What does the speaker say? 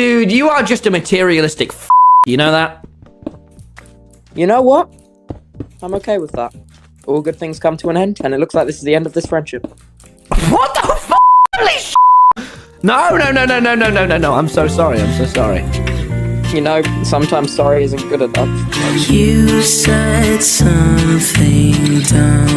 Dude, you are just a materialistic f- You know that? You know what? I'm okay with that. All good things come to an end, and it looks like this is the end of this friendship. What the f- Holy sh- No, no, no, no, no, no, no, no, no. I'm so sorry. I'm so sorry. You know, sometimes sorry isn't good enough. You said something dumb.